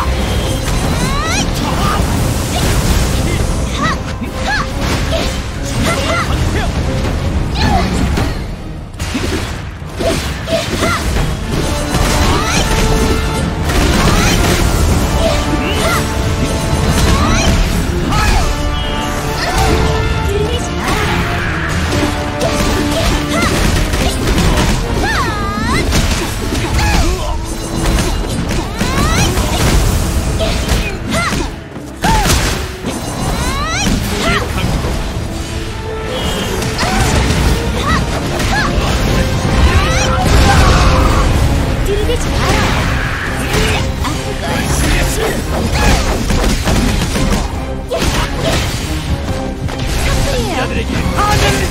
Ha! Amen!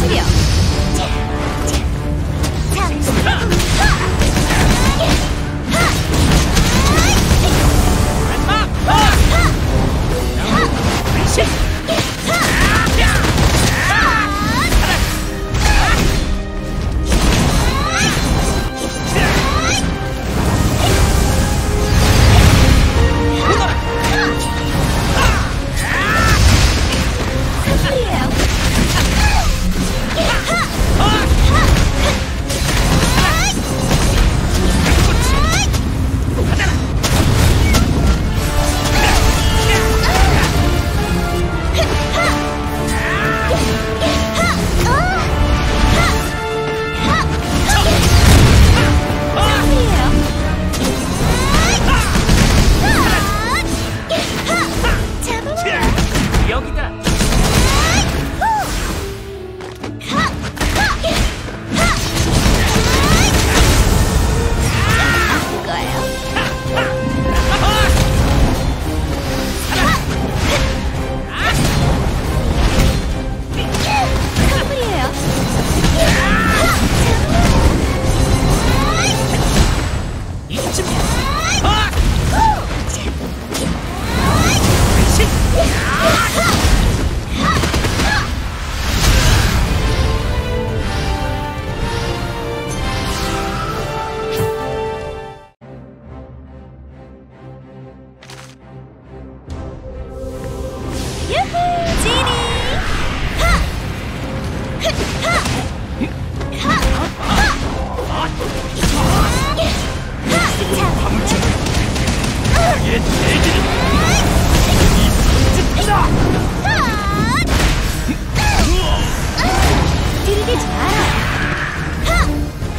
七り